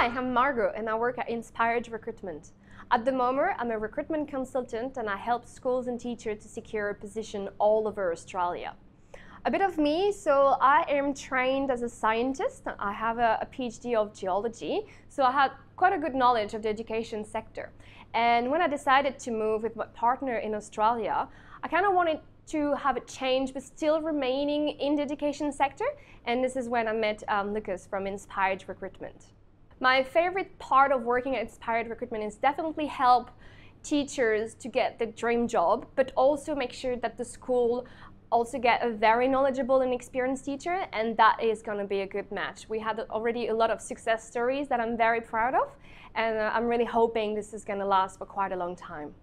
Hi, I'm Margot and I work at Inspired Recruitment. At the moment, I'm a recruitment consultant and I help schools and teachers to secure a position all over Australia. A bit of me, so I am trained as a scientist. I have a, a PhD of geology, so I had quite a good knowledge of the education sector. And when I decided to move with my partner in Australia, I kind of wanted to have a change but still remaining in the education sector. And this is when I met um, Lucas from Inspired Recruitment. My favorite part of working at Inspired Recruitment is definitely help teachers to get the dream job, but also make sure that the school also get a very knowledgeable and experienced teacher, and that is going to be a good match. We had already a lot of success stories that I'm very proud of, and uh, I'm really hoping this is going to last for quite a long time.